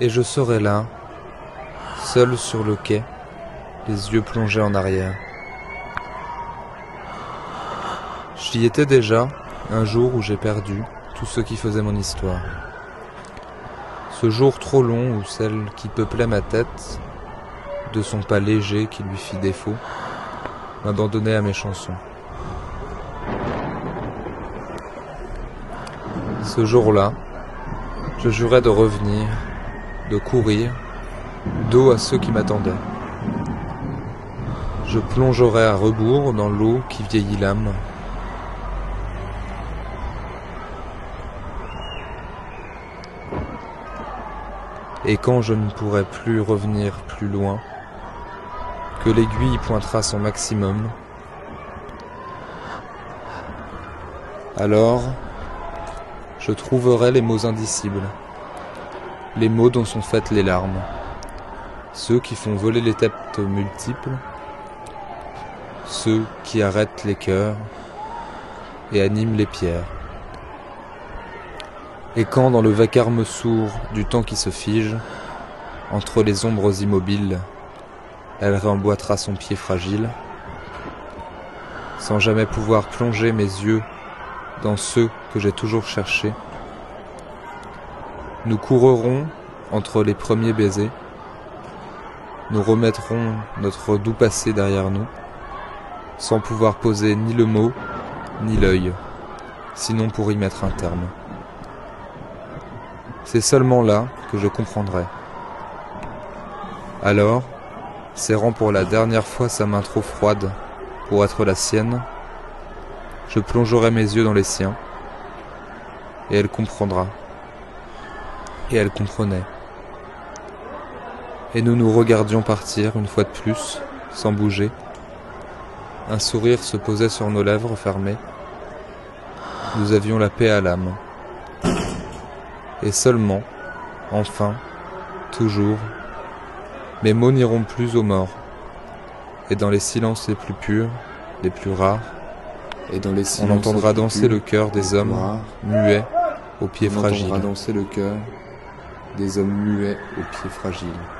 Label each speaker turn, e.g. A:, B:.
A: Et je serai là, seul sur le quai, les yeux plongés en arrière. J'y étais déjà, un jour où j'ai perdu tout ce qui faisait mon histoire. Ce jour trop long où celle qui peuplait ma tête, de son pas léger qui lui fit défaut, m'abandonnait à mes chansons. Ce jour-là, je jurais de revenir, de courir, dos à ceux qui m'attendaient. Je plongerai à rebours dans l'eau qui vieillit l'âme. Et quand je ne pourrai plus revenir plus loin, que l'aiguille pointera son maximum, alors je trouverai les mots indicibles, les mots dont sont faites les larmes, ceux qui font voler les têtes multiples, ceux qui arrêtent les cœurs et animent les pierres. Et quand dans le vacarme sourd du temps qui se fige, entre les ombres immobiles, elle réemboîtera son pied fragile, sans jamais pouvoir plonger mes yeux dans ceux que j'ai toujours cherchés, nous courrons entre les premiers baisers, nous remettrons notre doux passé derrière nous, sans pouvoir poser ni le mot, ni l'œil, sinon pour y mettre un terme. C'est seulement là que je comprendrai. Alors, serrant pour la dernière fois sa main trop froide pour être la sienne, je plongerai mes yeux dans les siens, et elle comprendra. Et elle comprenait. Et nous nous regardions partir une fois de plus, sans bouger, un sourire se posait sur nos lèvres fermées. Nous avions la paix à l'âme. Et seulement, enfin, toujours, mes mots n'iront plus aux morts. Et dans les silences les plus purs, les plus rares,
B: et dans les
A: on entendra danser le cœur des hommes muets aux pieds
B: on
A: fragiles.
B: entendra danser le cœur des hommes muets aux pieds fragiles.